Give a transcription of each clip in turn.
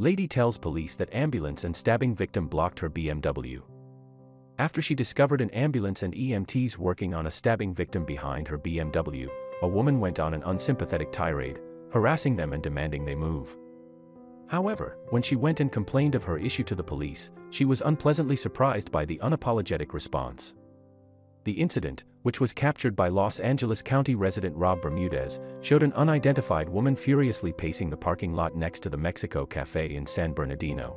Lady tells police that ambulance and stabbing victim blocked her BMW. After she discovered an ambulance and EMTs working on a stabbing victim behind her BMW, a woman went on an unsympathetic tirade, harassing them and demanding they move. However, when she went and complained of her issue to the police, she was unpleasantly surprised by the unapologetic response. The incident, which was captured by Los Angeles County resident Rob Bermudez, showed an unidentified woman furiously pacing the parking lot next to the Mexico Cafe in San Bernardino.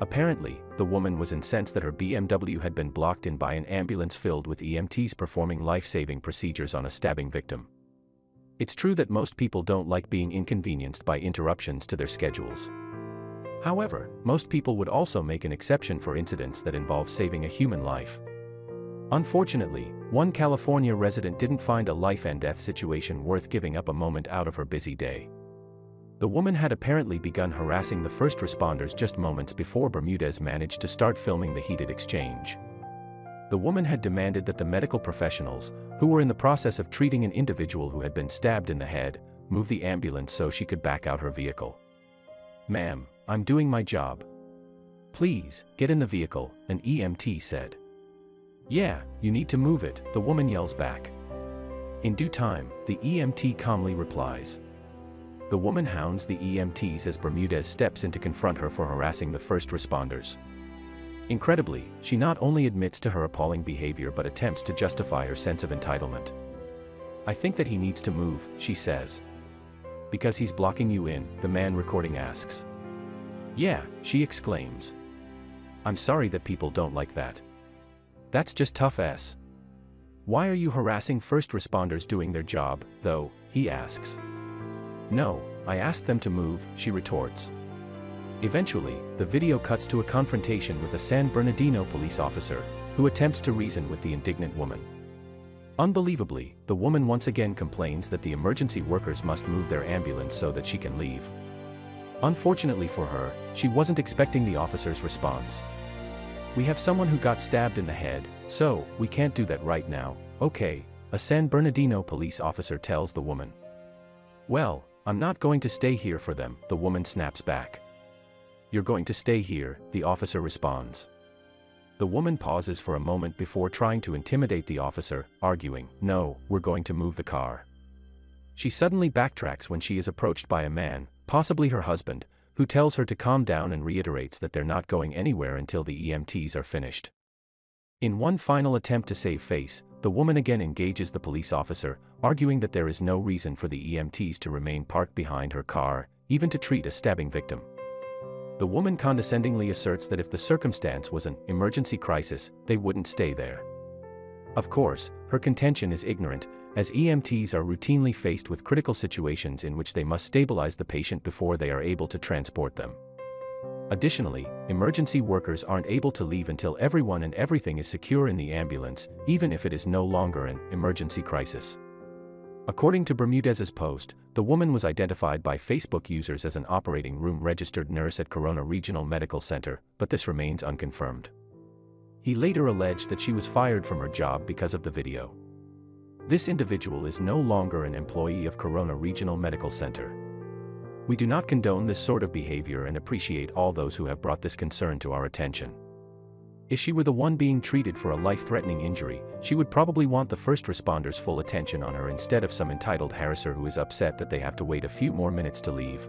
Apparently, the woman was incensed that her BMW had been blocked in by an ambulance filled with EMTs performing life-saving procedures on a stabbing victim. It's true that most people don't like being inconvenienced by interruptions to their schedules. However, most people would also make an exception for incidents that involve saving a human life. Unfortunately, one California resident didn't find a life and death situation worth giving up a moment out of her busy day. The woman had apparently begun harassing the first responders just moments before Bermudez managed to start filming the heated exchange. The woman had demanded that the medical professionals, who were in the process of treating an individual who had been stabbed in the head, move the ambulance so she could back out her vehicle. Ma'am, I'm doing my job. Please, get in the vehicle, an EMT said. Yeah, you need to move it, the woman yells back. In due time, the EMT calmly replies. The woman hounds the EMTs as Bermudez steps in to confront her for harassing the first responders. Incredibly, she not only admits to her appalling behavior but attempts to justify her sense of entitlement. I think that he needs to move, she says. Because he's blocking you in, the man recording asks. Yeah, she exclaims. I'm sorry that people don't like that. That's just tough ass. Why are you harassing first responders doing their job, though, he asks. No, I asked them to move, she retorts. Eventually, the video cuts to a confrontation with a San Bernardino police officer, who attempts to reason with the indignant woman. Unbelievably, the woman once again complains that the emergency workers must move their ambulance so that she can leave. Unfortunately for her, she wasn't expecting the officer's response. We have someone who got stabbed in the head, so, we can't do that right now, okay, a San Bernardino police officer tells the woman. Well, I'm not going to stay here for them, the woman snaps back. You're going to stay here, the officer responds. The woman pauses for a moment before trying to intimidate the officer, arguing, No, we're going to move the car. She suddenly backtracks when she is approached by a man, possibly her husband, who tells her to calm down and reiterates that they're not going anywhere until the EMTs are finished. In one final attempt to save face, the woman again engages the police officer, arguing that there is no reason for the EMTs to remain parked behind her car, even to treat a stabbing victim. The woman condescendingly asserts that if the circumstance was an emergency crisis, they wouldn't stay there. Of course, her contention is ignorant, as EMTs are routinely faced with critical situations in which they must stabilize the patient before they are able to transport them. Additionally, emergency workers aren't able to leave until everyone and everything is secure in the ambulance, even if it is no longer an emergency crisis. According to Bermudez's post, the woman was identified by Facebook users as an operating room registered nurse at Corona Regional Medical Center, but this remains unconfirmed. He later alleged that she was fired from her job because of the video. This individual is no longer an employee of Corona Regional Medical Center. We do not condone this sort of behavior and appreciate all those who have brought this concern to our attention. If she were the one being treated for a life-threatening injury, she would probably want the first responders' full attention on her instead of some entitled harasser who is upset that they have to wait a few more minutes to leave.